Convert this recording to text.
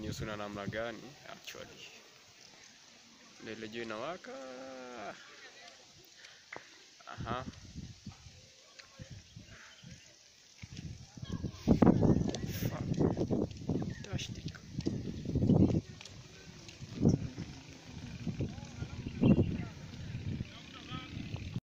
nyusu na namna gani actually. Mbele jua inawaka. Aha.